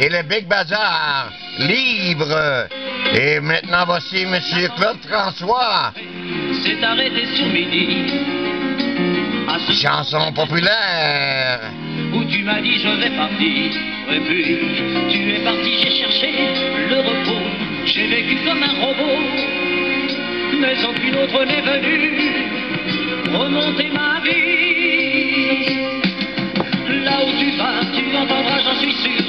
Et le Big Bazar libre. Et maintenant voici Monsieur Claude François. C'est arrêté sur midi. Chanson populaire. Où tu m'as dit je vais partir. Et puis tu es parti, j'ai cherché le repos. J'ai vécu comme un robot. Mais aucune autre n'est venue remonter ma vie. Là où tu vas, tu m'entendras, j'en suis sûr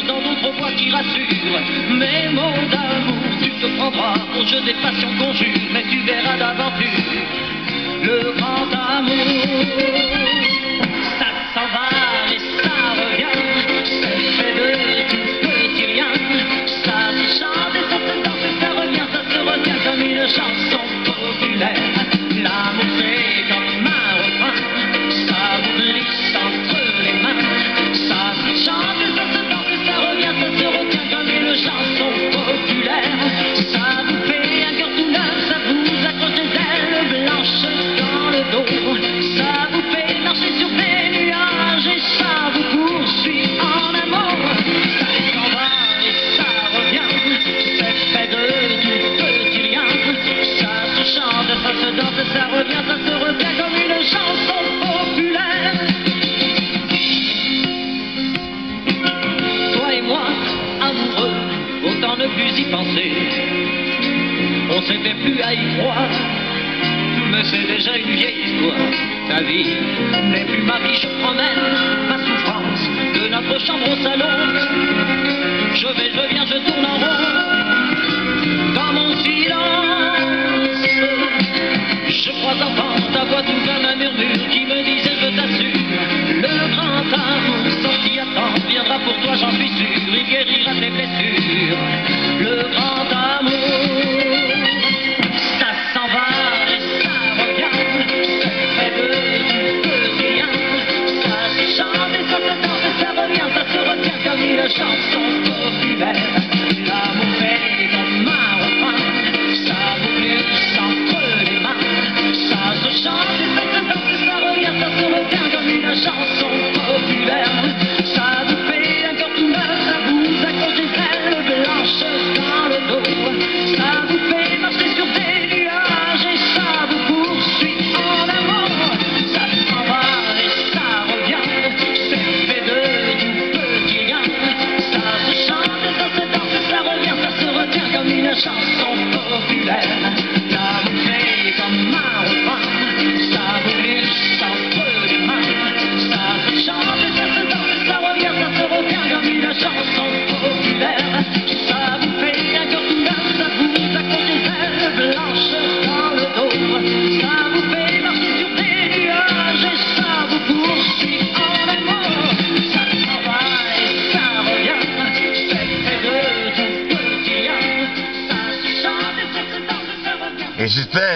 aux voix qui rassurent. Mais mon amour, tu te prendras au jeu des passions conjures, mais tu verras d'aventure le grand amour. Ça s'en va et ça revient, c'est fait de petit rien. Ça se chante et ça se danse et ça revient, ça se revient comme une chanson populaire. L'amour c'est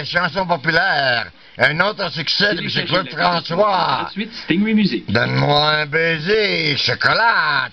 chanson populaire. Un autre succès du Claude François. Ensuite, Stingray Music. Donne-moi un baiser, chocolat.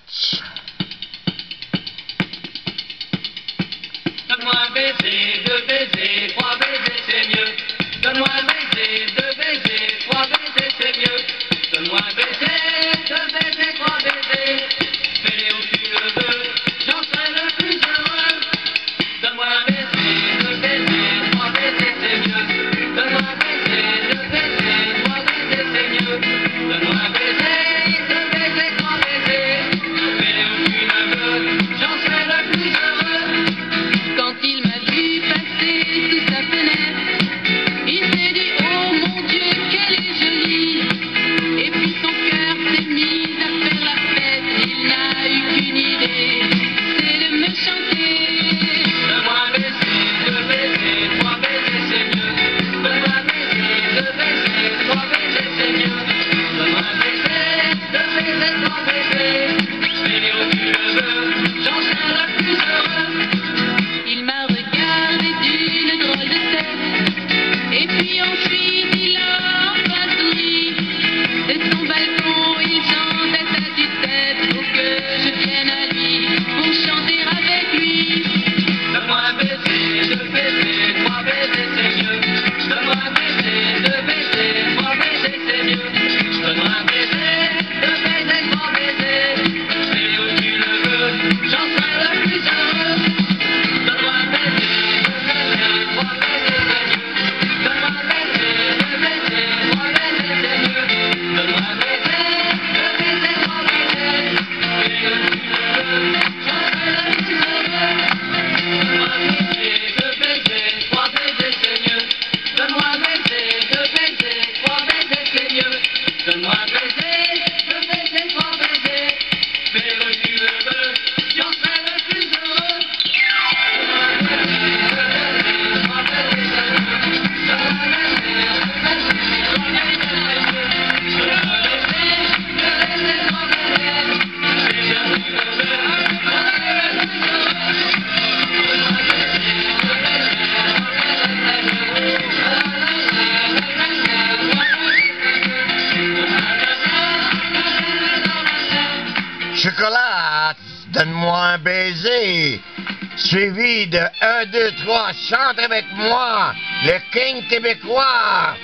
québécois,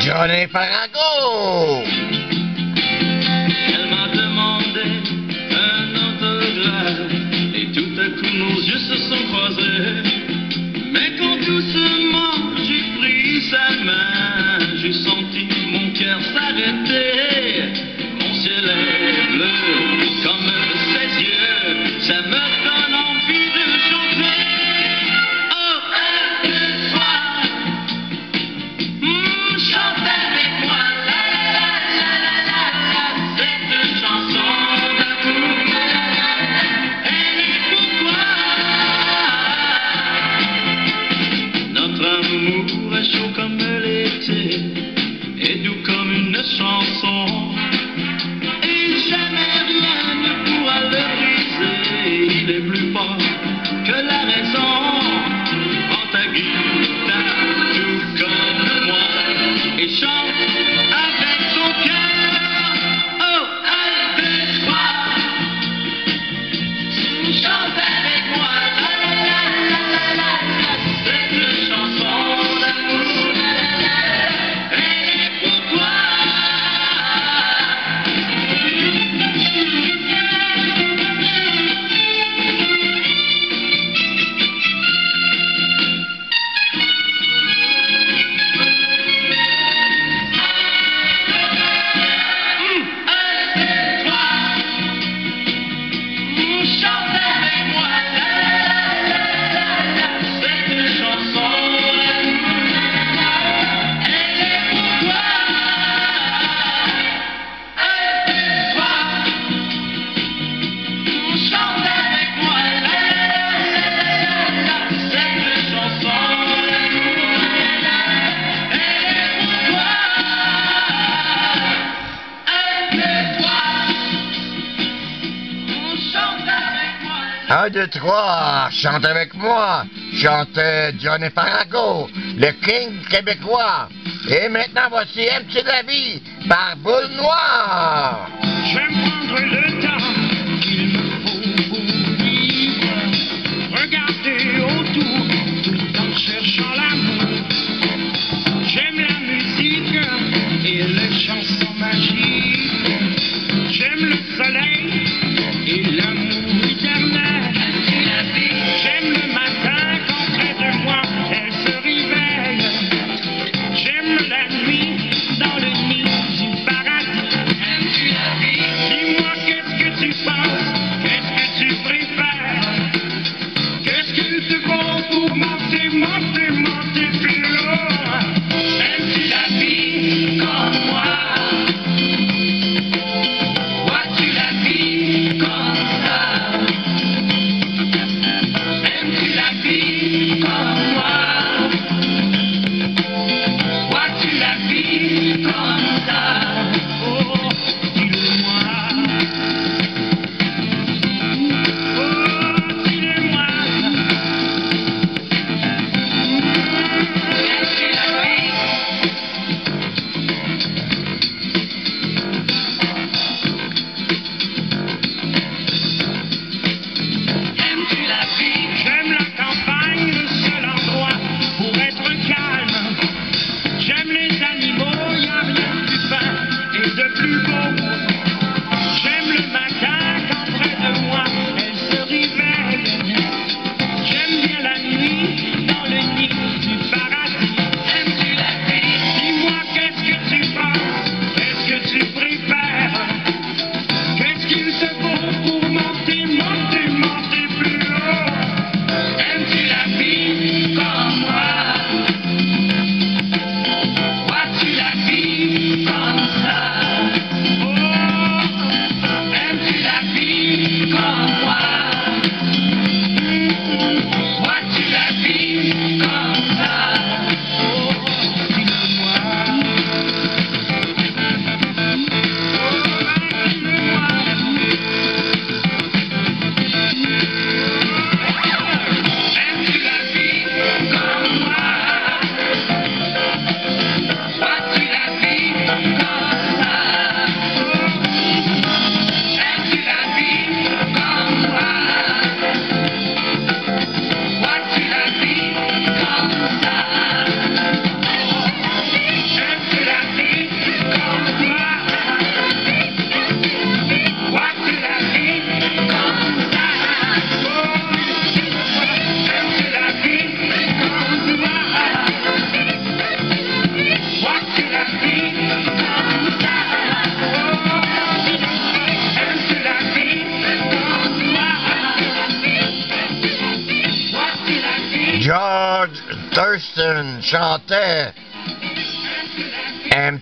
Johnny Parago. Elle m'a demandé un autographe et tout à coup nos yeux se sont croisés. Mais quand doucement j'ai pris sa main, j'ai senti mon cœur s'arrêter. Mon ciel est bleu. chante avec moi, chantait Johnny Farago, le king québécois. Et maintenant voici M. petit avis par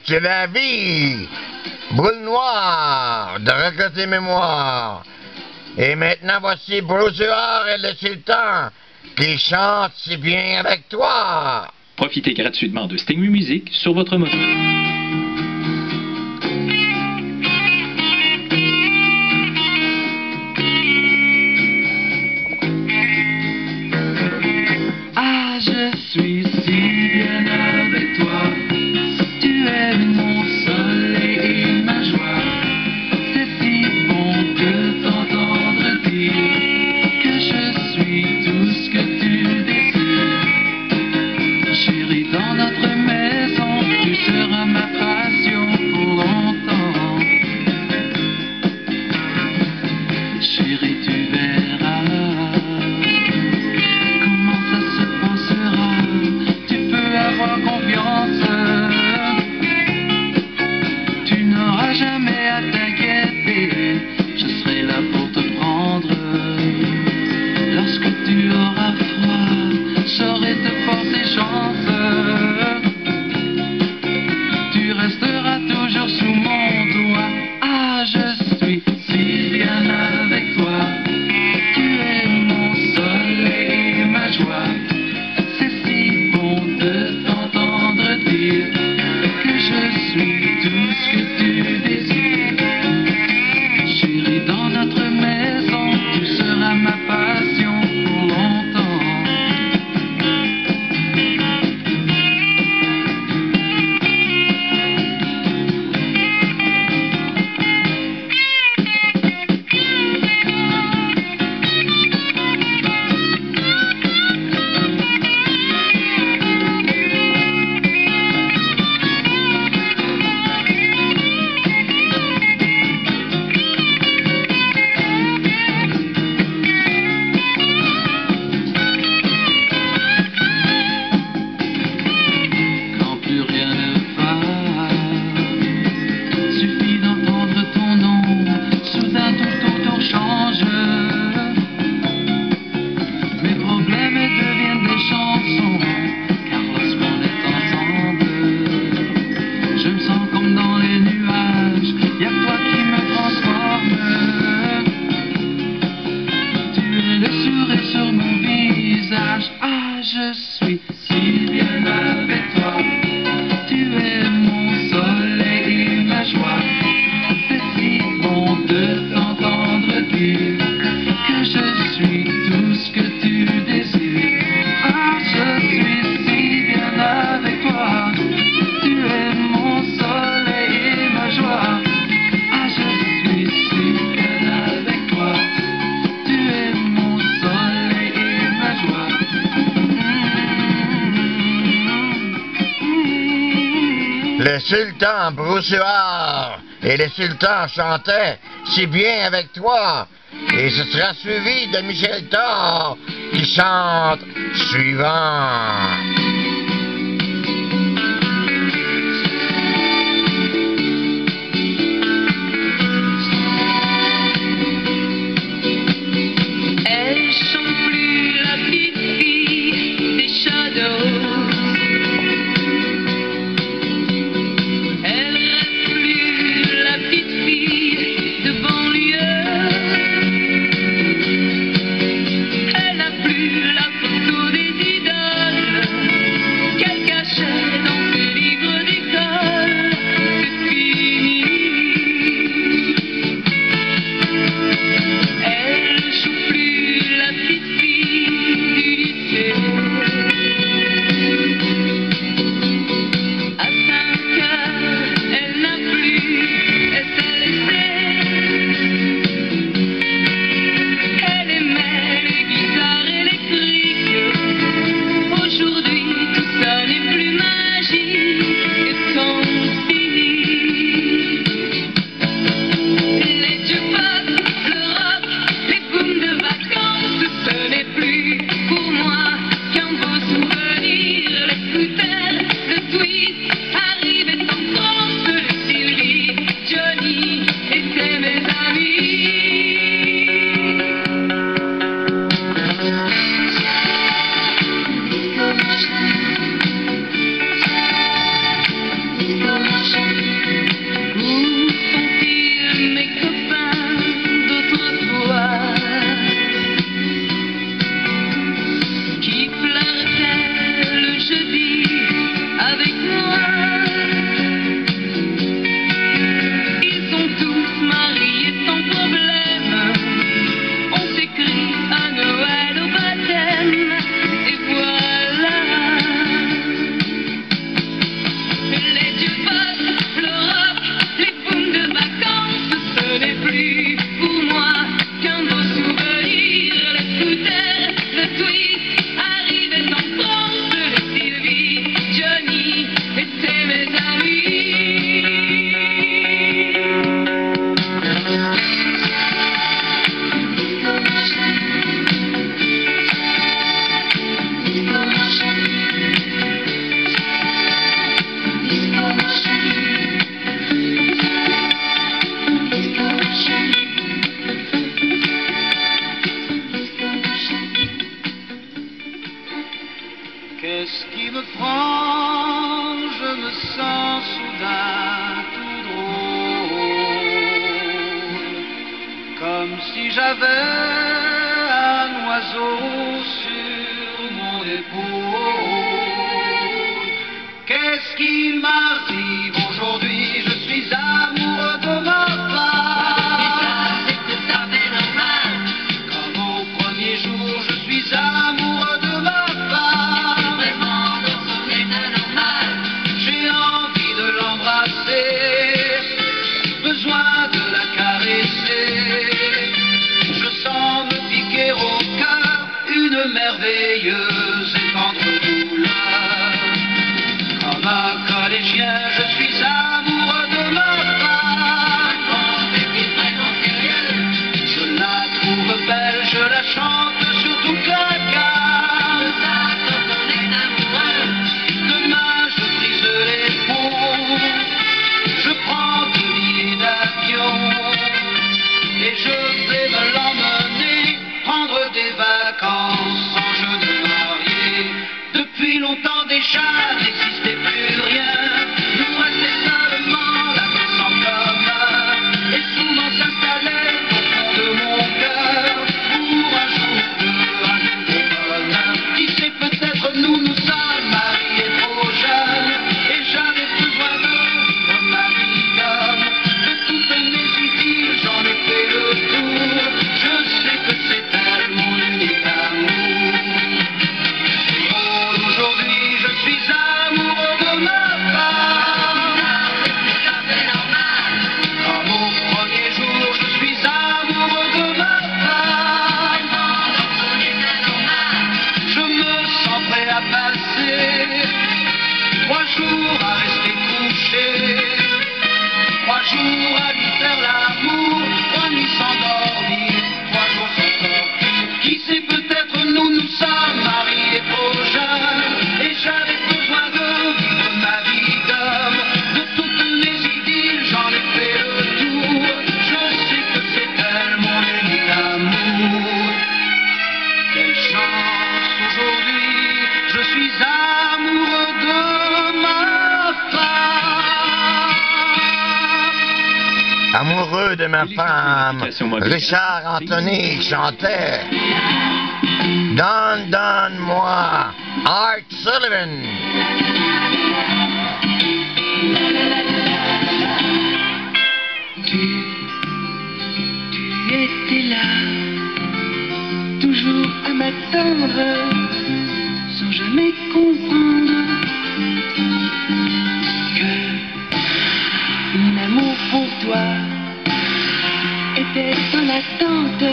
c'est la vie. Boule noire, de raconter mémoire. Et maintenant voici Bruce et le Sultan qui chantent si bien avec toi. Profitez gratuitement de Stingway Music sur votre moto. Spirit. sultan Broussuard et le sultan chantaient si bien avec toi. Et ce sera suivi de Michel Thor qui chante suivant. ma femme. Richard Anthony chantait. Donne, donne-moi Art Sullivan. Tu, tu étais là, toujours à m'attendre, sans jamais comprendre. j'étais dans l'attente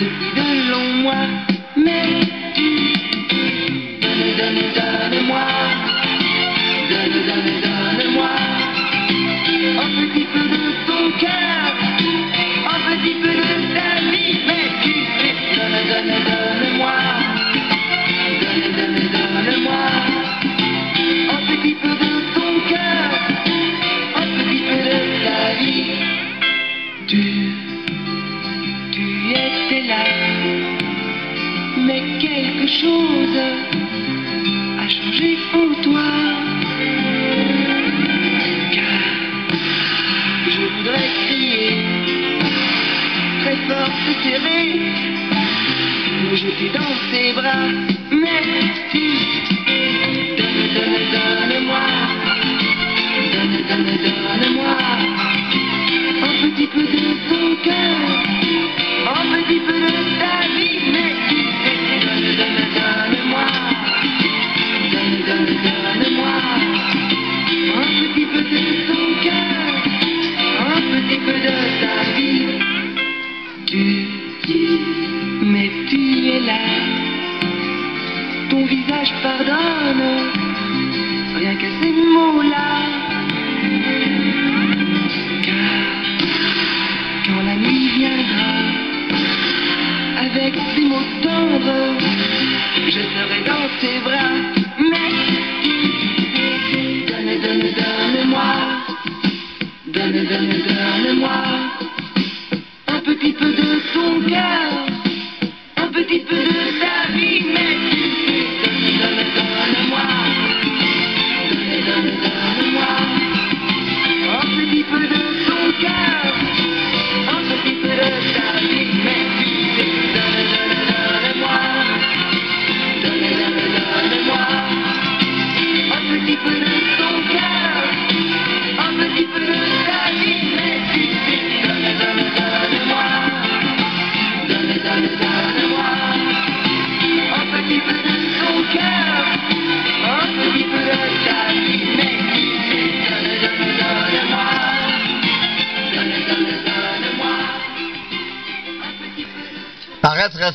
depuis de longs mois. Mais tu donne, donne, donne-moi, donne, donne, donne-moi un petit peu de ton cœur, un petit peu de ta vie. Mais tu sais, donne, donne, donne. chose a changé en toi. Car je voudrais crier, très fort te serrer, me jeter dans tes bras, mais tu donne, donne, donne-moi, donne, donne, donne-moi, un petit peu de toi.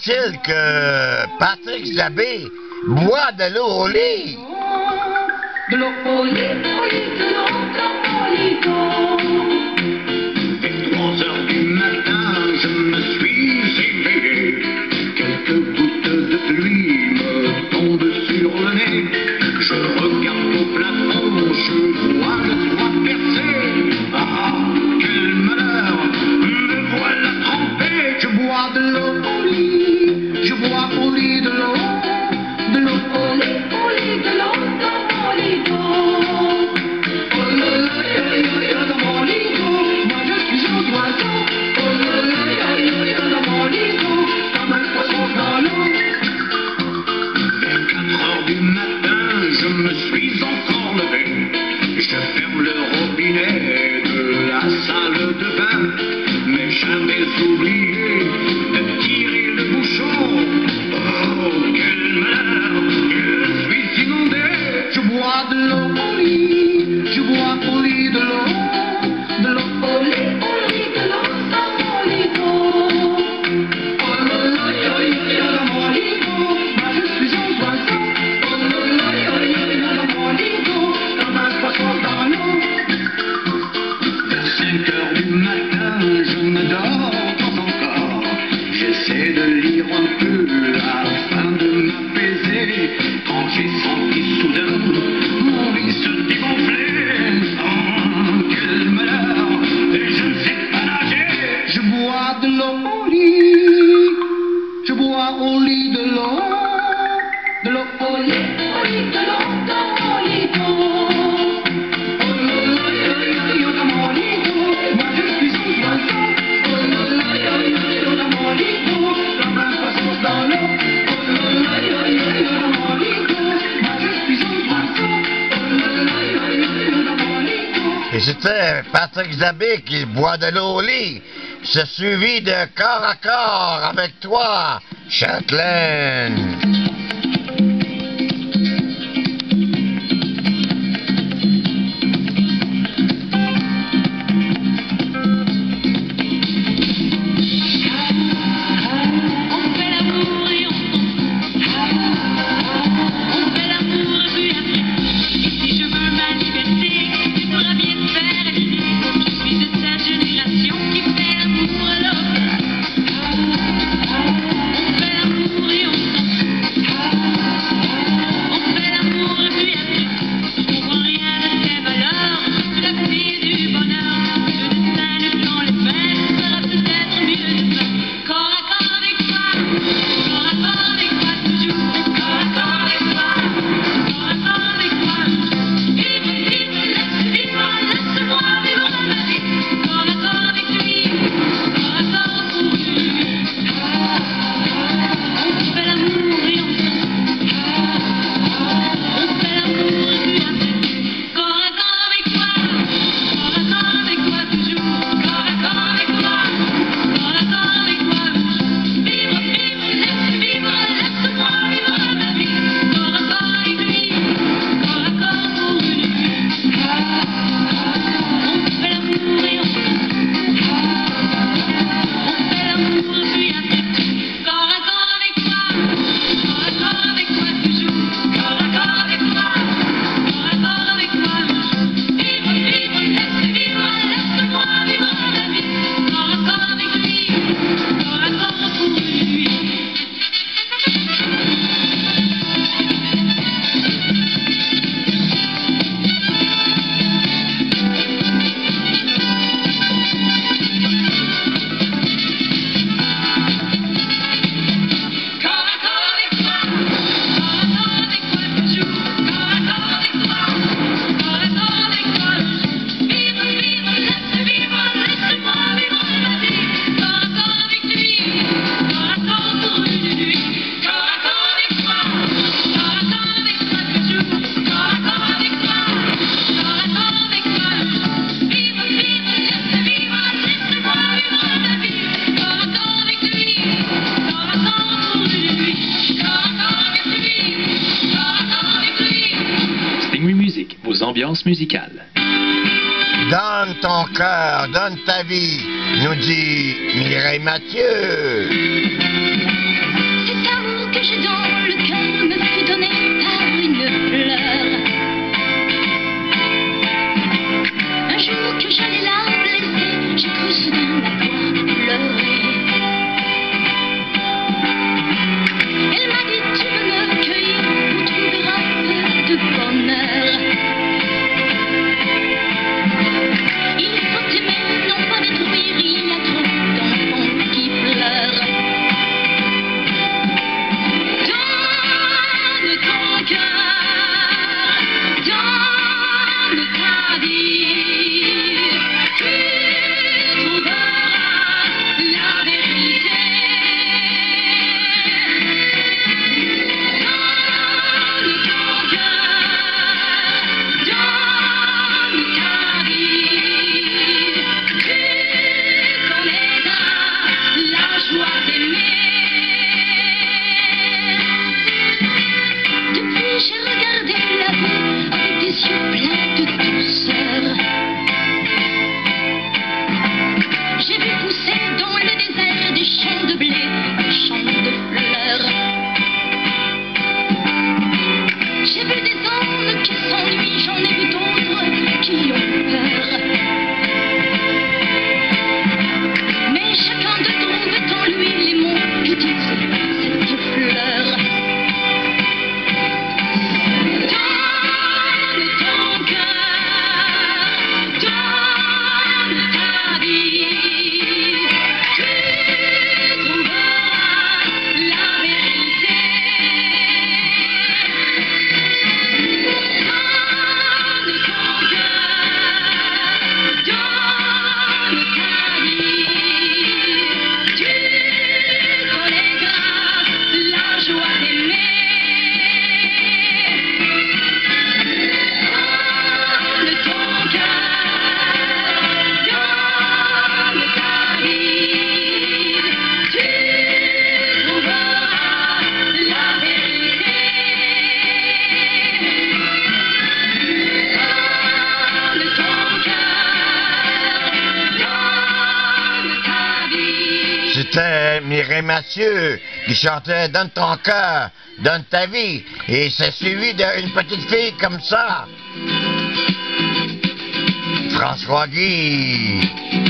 que Patrick Labbé boit de l'eau au. De l'eau au lit. l'abbé qui boit de l'eau au lit, se suivit de corps à corps avec toi, Châtelaine. cœur, donne ta vie, nous dit Mireille Mathieu. Cet amour que j'ai dans le cœur me fut donné par une fleur. Un jour que j'allais là, Qui chantait Donne ton cœur, donne ta vie. Et c'est suivi d'une petite fille comme ça. François Guy.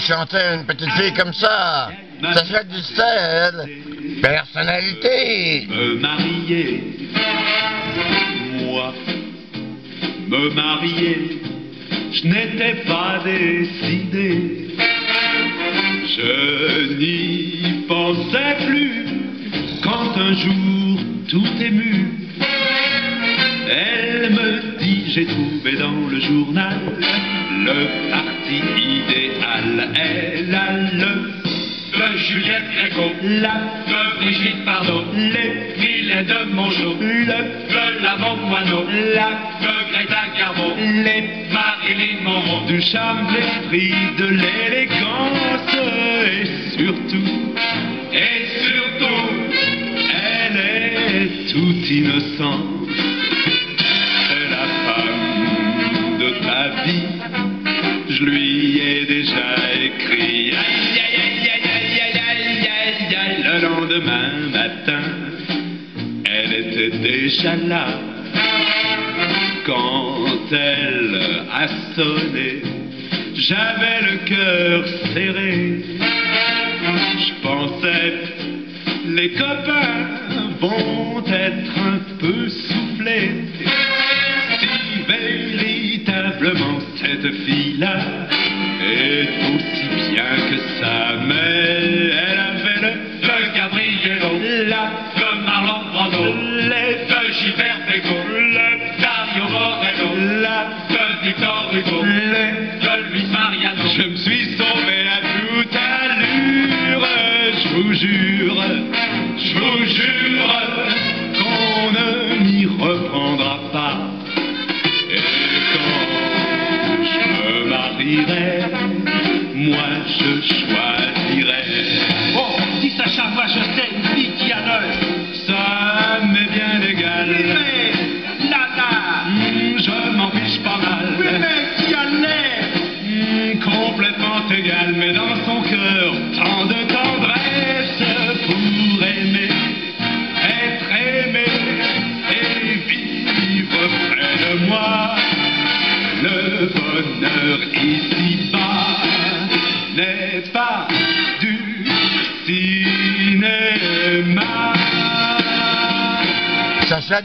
Chantait une petite fille comme ça. Sacha Distel, personnalité. me marier. Moi, me marier, je n'étais pas décidé. Je n'y pensais plus quand un jour tout ému, elle me dit j'ai trouvé dans le journal le l'esprit de l'élégance et surtout, et surtout, elle est toute innocente. C'est la femme de ta vie, je lui ai déjà écrit. Le lendemain matin, elle était déjà là quand elle a sonné j'avais le cœur serré. Je pensais, les copains vont être un peu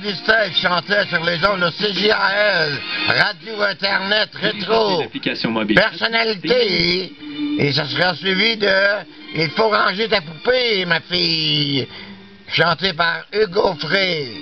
Sacha Distel chantait sur les ondes de CJAL, Radio Internet Rétro. Personnalité. Et ça sera suivi de Il faut ranger ta poupée, ma fille. Chanté par Hugo Frey.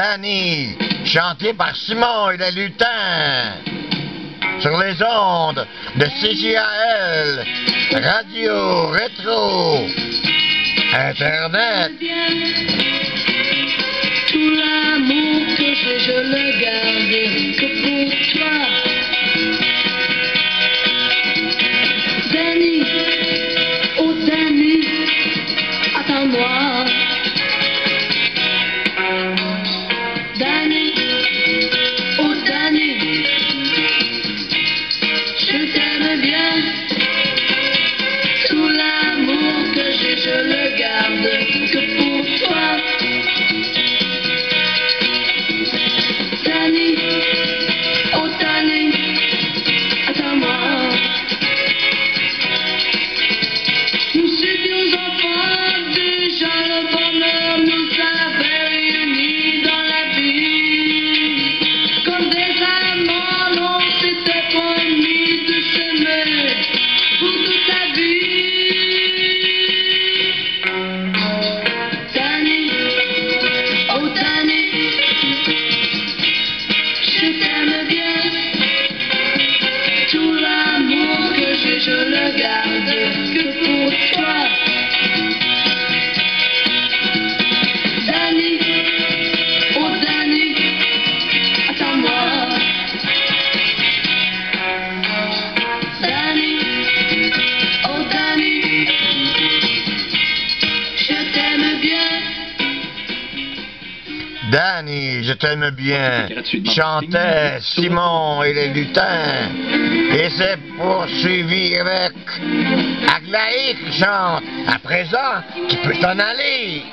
Danny, chanté par Simon et les lutins. Sur les ondes de CJAL, radio rétro, internet. Tout l'amour que je, je le garde. t'aime bien. Chantait Simon et les lutins et c'est poursuivi avec Aglaé qui chante à présent tu peux t'en aller.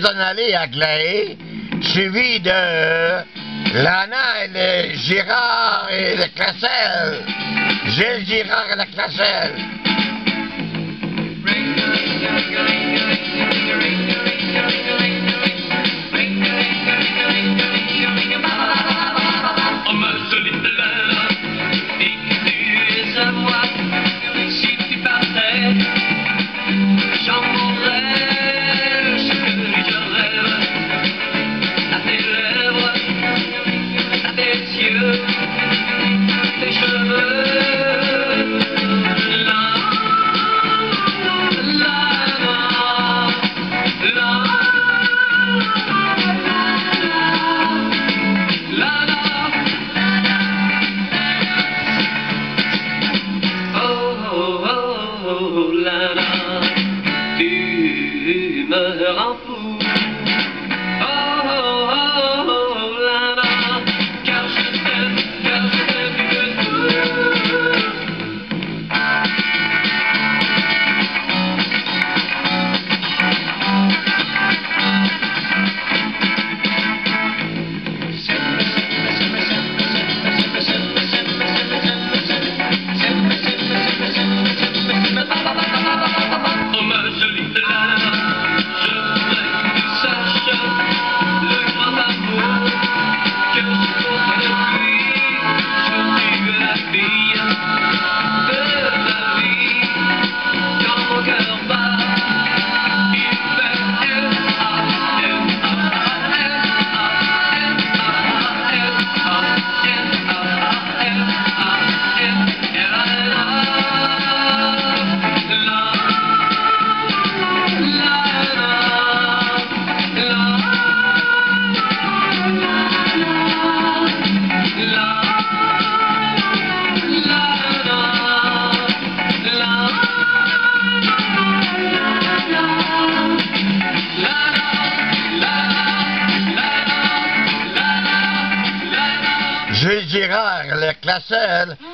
Peux en aller à Glaé, suivi de Lana et le Girard et le Classel. Gilles Girard et la Classel.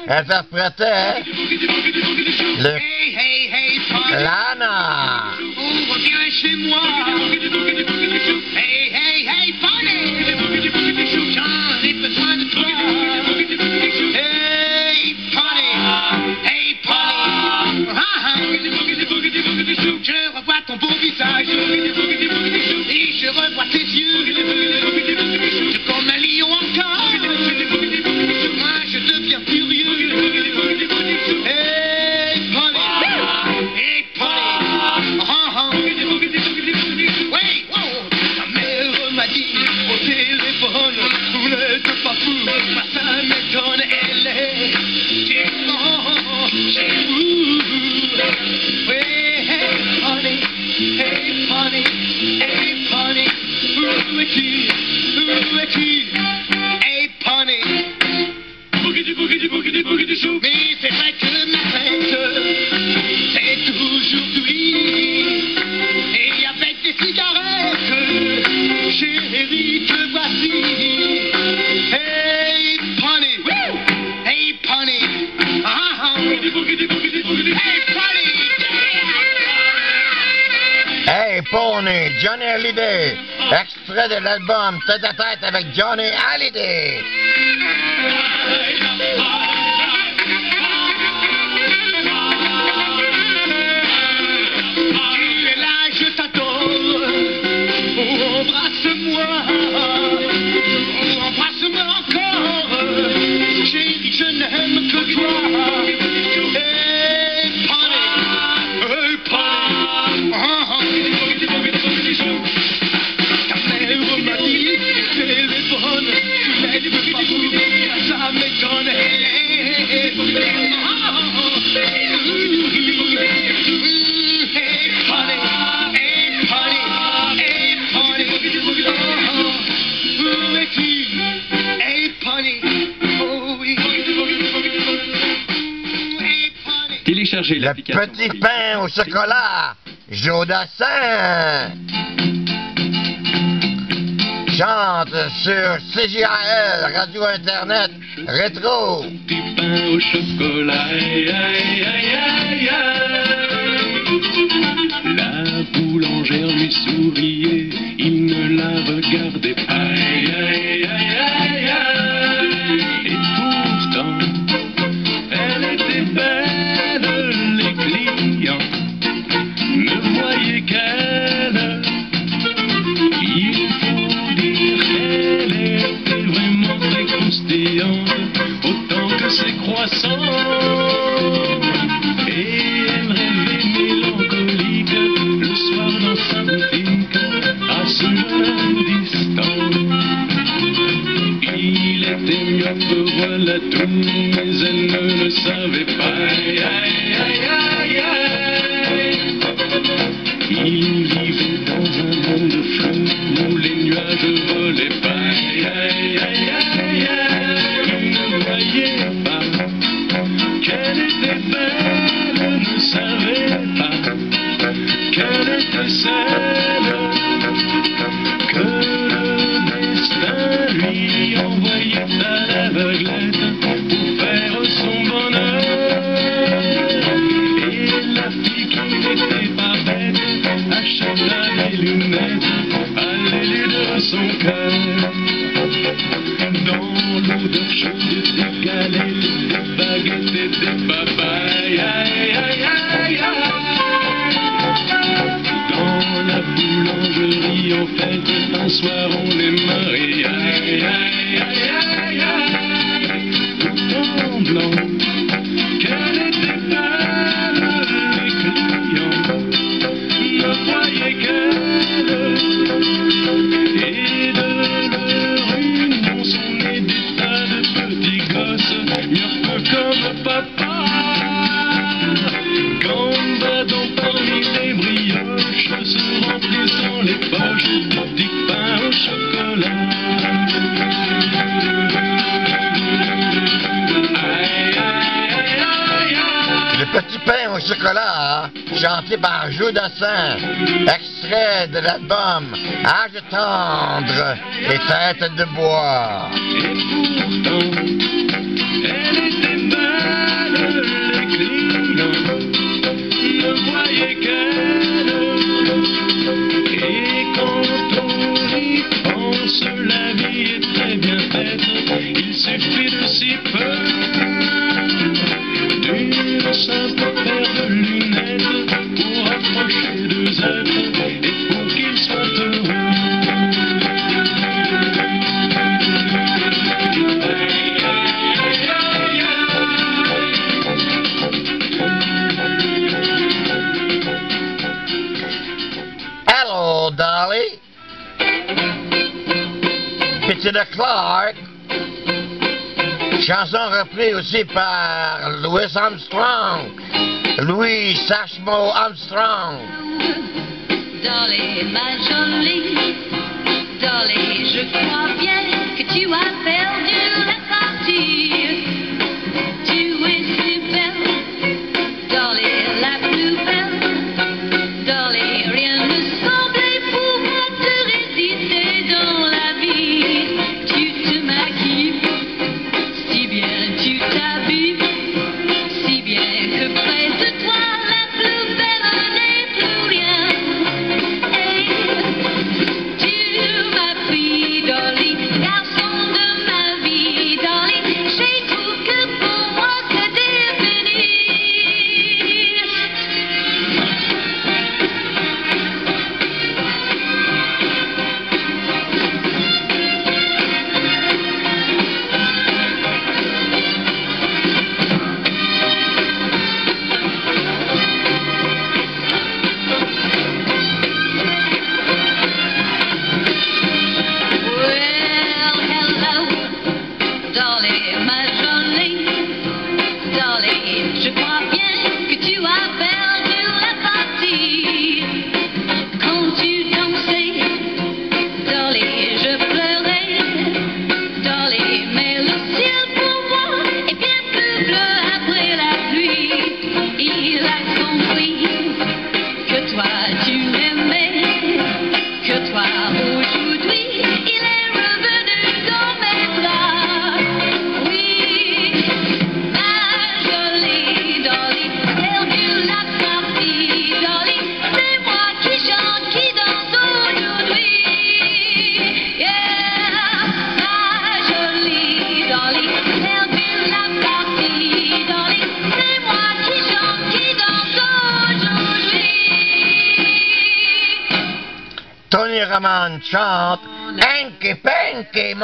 Interprétait le Hey, hey, hey, Paul. Lana. Reviens chez moi. Hey, hey, hey, Polly. J'en ai besoin de toi. Hey, Polly. Hey, Polly. Ah. Je revois ton beau visage. Et je revois tes c'est vrai que ma fête, c'est aujourd'hui. Et avec des cigarettes, chérie, te voici. Hey, Pony. Hey, Pony. Ah, ah. Hey, Pony. Hey, Pony, Johnny Hallyday. Extrait de l'album Tête à tête avec Johnny Hallyday. N'aime que télécharger. Petit pain au chocolat, Jodassin chante sur CJAL, Radio Internet, Rétro. Petit pain au chocolat, aïe, aïe, aïe, La boulangère lui souriait, il ne la regardait pas. L'extrait de l'album à tendre et tête de bois. Et pourtant, elle était mal, les clients ne voyaient qu'elle. Et quand on touriste pense la vie est très bien faite, il suffit de si peu. Dolly. Petita Clark. Chanson reprise aussi par Louis Armstrong. Louis Sachmo Armstrong. Dolly, ma jolie, Dolly, je crois bien que tu as perdu la partie.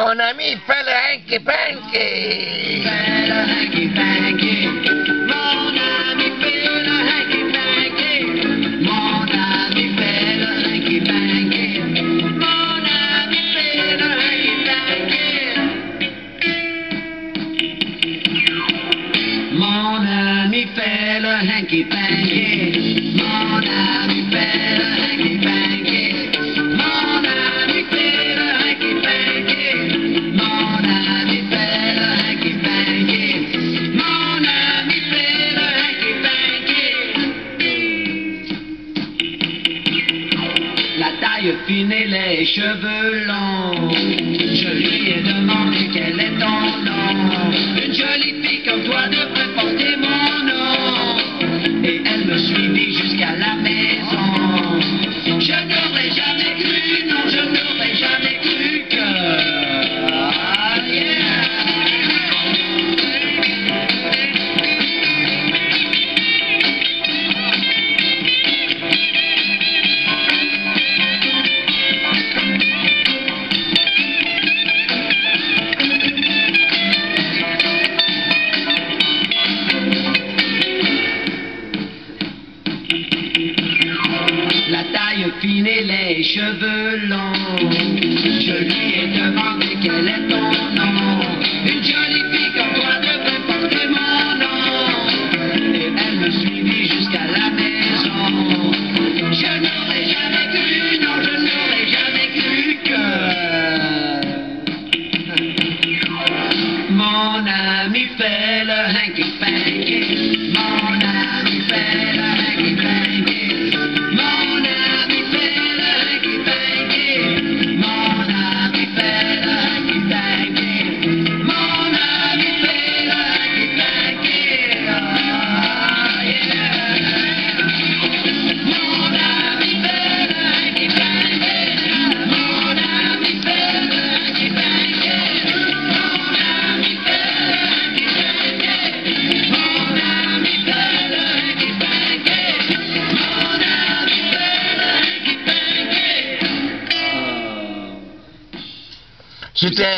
con amici fella anche panky.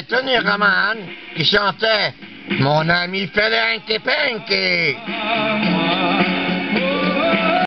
Tony Roman qui chantait Mon ami Felinky Pinky.